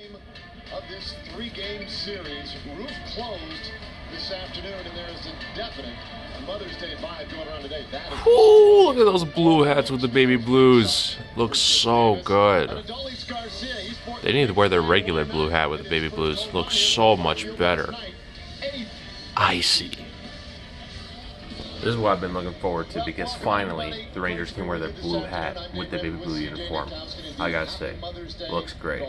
game of this three-game series. Roof closed this afternoon, and there's a definite Mother's Day vibe going around today. That is Ooh, look at those blue hats with the baby blues. Looks so good. Adolis Garcia. He's They need to wear their regular blue hat with the baby blues. Looks so much better. Icy. This is what I've been looking forward to because finally the Rangers can wear their blue hat with the baby blue uniform. I gotta say, looks great.